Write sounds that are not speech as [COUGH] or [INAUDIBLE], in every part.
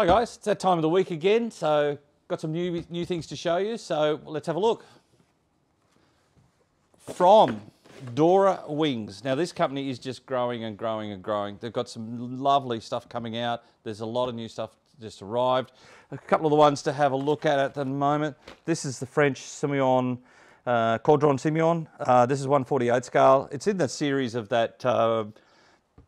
Hi guys, it's that time of the week again, so got some new new things to show you. So let's have a look. From Dora Wings. Now this company is just growing and growing and growing. They've got some lovely stuff coming out. There's a lot of new stuff just arrived. A couple of the ones to have a look at at the moment. This is the French Simoun, uh, Caudron Simoun. Uh, this is 148 scale. It's in the series of that uh,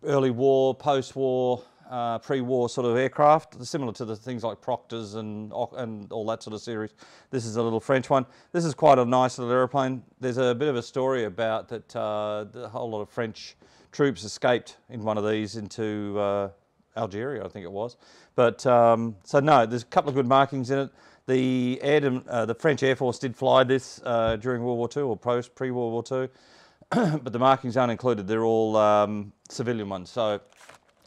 early war, post-war uh, pre-war sort of aircraft, similar to the things like Proctors and, and all that sort of series. This is a little French one. This is quite a nice little aeroplane. There's a bit of a story about that uh, a whole lot of French troops escaped in one of these into uh, Algeria, I think it was. But um, so no, there's a couple of good markings in it. The, Air, uh, the French Air Force did fly this uh, during World War II or post pre-World War II, [CLEARS THROAT] but the markings aren't included. They're all um, civilian ones. So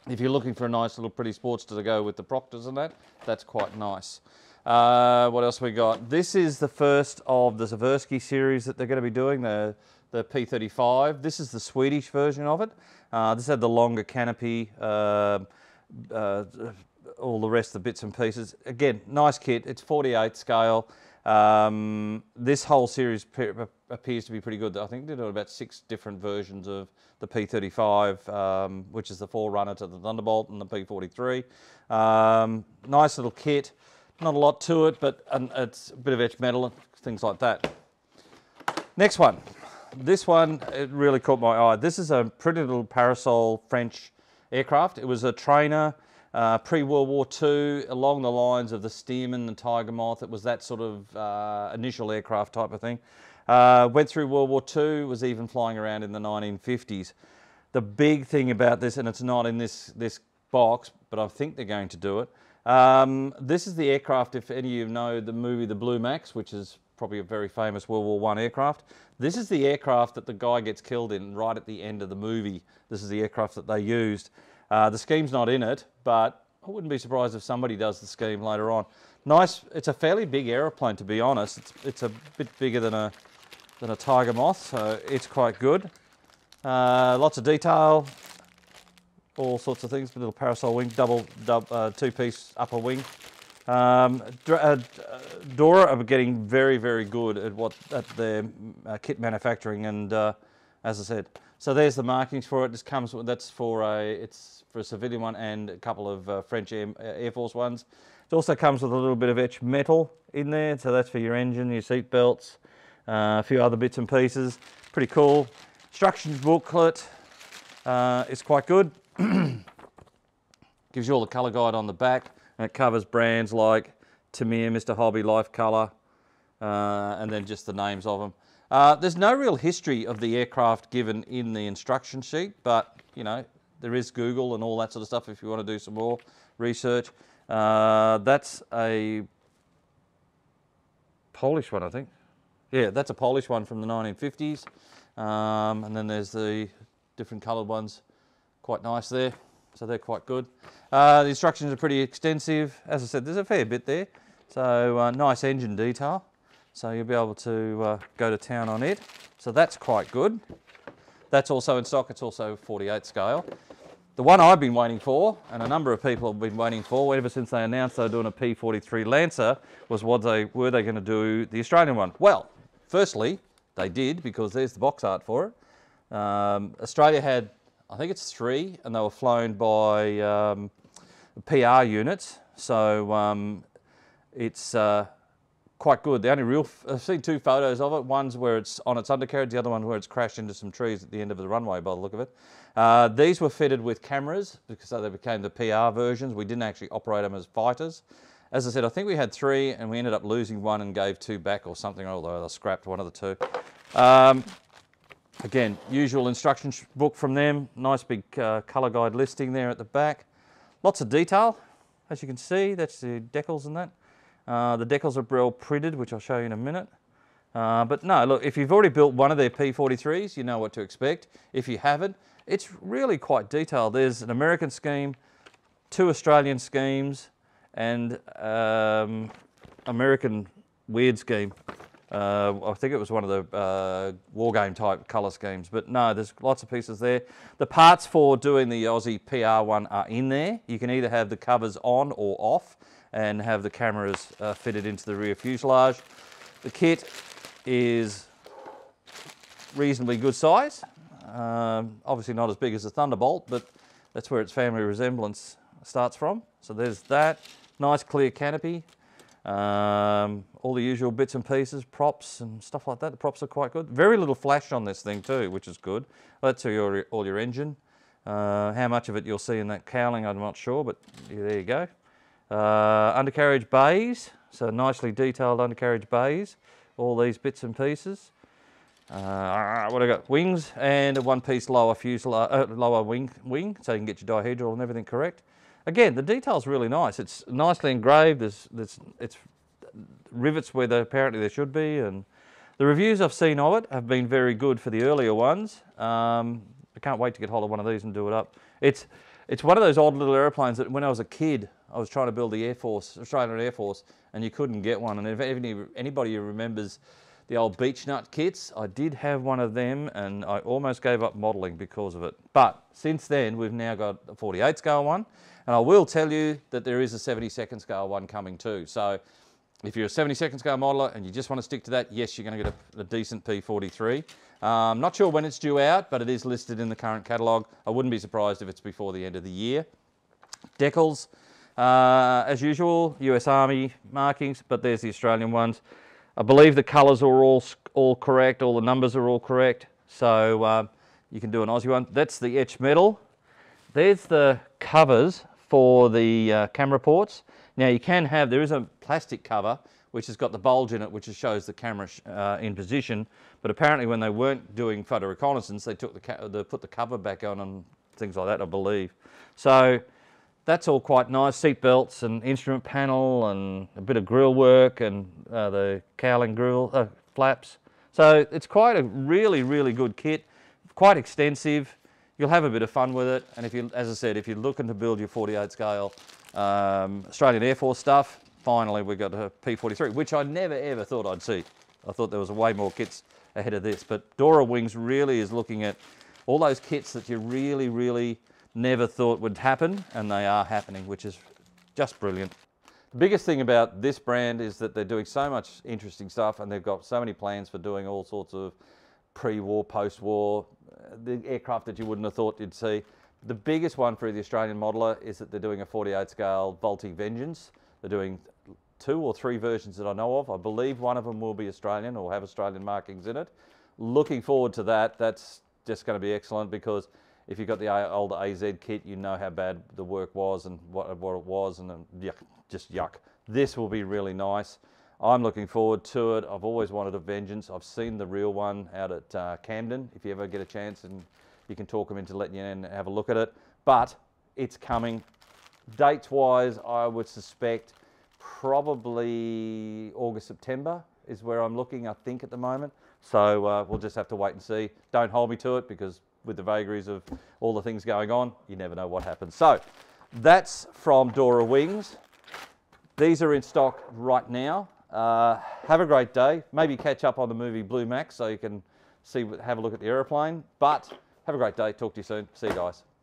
if you're looking for a nice little pretty Sportster to go with the Proctors and that, that's quite nice. Uh, what else we got? This is the first of the Seversky series that they're going to be doing, the, the P35. This is the Swedish version of it. Uh, this had the longer canopy, uh, uh all the rest of the bits and pieces. Again, nice kit. It's 48 scale. Um, this whole series appears to be pretty good. I think they did about six different versions of the P35, um, which is the forerunner to the Thunderbolt and the P43. Um, nice little kit. Not a lot to it, but it's a bit of etched metal and things like that. Next one. This one, it really caught my eye. This is a pretty little parasol French aircraft. It was a trainer uh, Pre-World War II, along the lines of the Stearman, the Tiger Moth, it was that sort of uh, initial aircraft type of thing. Uh, went through World War II, was even flying around in the 1950s. The big thing about this, and it's not in this, this box, but I think they're going to do it. Um, this is the aircraft, if any of you know the movie The Blue Max, which is probably a very famous World War I aircraft. This is the aircraft that the guy gets killed in right at the end of the movie. This is the aircraft that they used. Uh, the scheme's not in it, but I wouldn't be surprised if somebody does the scheme later on. Nice, it's a fairly big aeroplane to be honest. It's, it's a bit bigger than a, than a Tiger Moth, so it's quite good. Uh, lots of detail, all sorts of things, a little parasol wing, double, double uh, two-piece upper wing. Um, uh, Dora are getting very, very good at what at their uh, kit manufacturing, and uh, as I said, so there's the markings for it. This comes that's for a it's for a civilian one and a couple of uh, French Air, Air, Force ones. It also comes with a little bit of etched metal in there, so that's for your engine, your seat belts, uh, a few other bits and pieces. Pretty cool. Instructions booklet uh, is quite good. [CLEARS THROAT] Gives you all the colour guide on the back, and it covers brands like Tamiya, Mr. Hobby, Life Colour, uh, and then just the names of them. Uh, there's no real history of the aircraft given in the instruction sheet, but you know there is Google and all that sort of stuff if you want to do some more research. Uh, that's a Polish one, I think. Yeah, that's a Polish one from the 1950s. Um, and then there's the different coloured ones, quite nice there. So they're quite good. Uh, the instructions are pretty extensive. As I said, there's a fair bit there. So uh, nice engine detail. So you'll be able to uh, go to town on it. So that's quite good. That's also in stock, it's also 48 scale. The one I've been waiting for, and a number of people have been waiting for, ever since they announced they were doing a P43 Lancer, was what they were they going to do the Australian one. Well, firstly, they did because there's the box art for it. Um, Australia had, I think it's three, and they were flown by um, PR units. So um, it's uh, quite good. The only real, I've seen two photos of it. One's where it's on its undercarriage, the other one where it's crashed into some trees at the end of the runway by the look of it. Uh, these were fitted with cameras because they became the PR versions. We didn't actually operate them as fighters. As I said, I think we had three and we ended up losing one and gave two back or something, although I scrapped one of the two. Um, again, usual instruction book from them. Nice big uh, colour guide listing there at the back. Lots of detail, as you can see. That's the decals and that. Uh, the decals are Brill printed, which I'll show you in a minute. Uh, but no, look, if you've already built one of their P43s, you know what to expect. If you haven't, it's really quite detailed. There's an American scheme, two Australian schemes, and um, American weird scheme. Uh, I think it was one of the uh, war game type colour schemes, but no, there's lots of pieces there. The parts for doing the Aussie PR one are in there. You can either have the covers on or off and have the cameras uh, fitted into the rear fuselage. The kit is reasonably good size. Um, obviously not as big as the Thunderbolt, but that's where its family resemblance starts from. So there's that. Nice clear canopy. Um, all the usual bits and pieces, props and stuff like that. The props are quite good. Very little flash on this thing too, which is good. That's your, all your engine. Uh, how much of it you'll see in that cowling, I'm not sure, but there you go. Uh, undercarriage bays, so nicely detailed undercarriage bays. All these bits and pieces. Uh, what I got? Wings and a one-piece lower fuselage, uh, lower wing, wing, so you can get your dihedral and everything correct. Again, the detail's really nice. It's nicely engraved. There's, there's, it's rivets where they, apparently there should be, and the reviews I've seen of it have been very good for the earlier ones. Um, I can't wait to get hold of one of these and do it up. It's, it's one of those odd little airplanes that when I was a kid, I was trying to build the Air Force, Australian Air Force, and you couldn't get one. And if any, anybody remembers the old Beechnut kits. I did have one of them and I almost gave up modelling because of it. But since then, we've now got a 48 scale one. And I will tell you that there is a 72nd scale one coming too. So if you're a 72nd scale modeler and you just want to stick to that, yes, you're going to get a, a decent P43. Um, not sure when it's due out, but it is listed in the current catalogue. I wouldn't be surprised if it's before the end of the year. Decals, uh, as usual, US Army markings, but there's the Australian ones. I believe the colours are all, all correct, all the numbers are all correct. So um, you can do an Aussie one. That's the etched metal. There's the covers for the uh, camera ports. Now you can have, there is a plastic cover which has got the bulge in it which shows the camera uh, in position. But apparently when they weren't doing photo reconnaissance, they took the, they put the cover back on and things like that, I believe. So that's all quite nice. Seat belts and instrument panel and a bit of grill work and uh, the cowling grill uh, flaps. So it's quite a really, really good kit, quite extensive. You'll have a bit of fun with it. And if you, as I said, if you're looking to build your 48 scale um, Australian Air Force stuff, finally we've got a P43, which I never ever thought I'd see. I thought there was way more kits ahead of this, but Dora Wings really is looking at all those kits that you really, really never thought would happen, and they are happening, which is just brilliant. The biggest thing about this brand is that they're doing so much interesting stuff and they've got so many plans for doing all sorts of pre-war, post-war, uh, the aircraft that you wouldn't have thought you'd see. The biggest one for the Australian modeler is that they're doing a 48 scale Vultee Vengeance. They're doing two or three versions that I know of. I believe one of them will be Australian or have Australian markings in it. Looking forward to that. That's just going to be excellent because if you've got the old AZ kit, you know how bad the work was and what, what it was, and yuck, just yuck. This will be really nice. I'm looking forward to it. I've always wanted a Vengeance. I've seen the real one out at uh, Camden. If you ever get a chance and you can talk them into letting you in and have a look at it. But it's coming. Dates-wise, I would suspect probably August, September is where I'm looking, I think, at the moment. So uh, we'll just have to wait and see. Don't hold me to it because with the vagaries of all the things going on, you never know what happens. So that's from Dora Wings. These are in stock right now. Uh, have a great day. Maybe catch up on the movie Blue Max so you can see, have a look at the aeroplane. But have a great day. Talk to you soon. See you guys.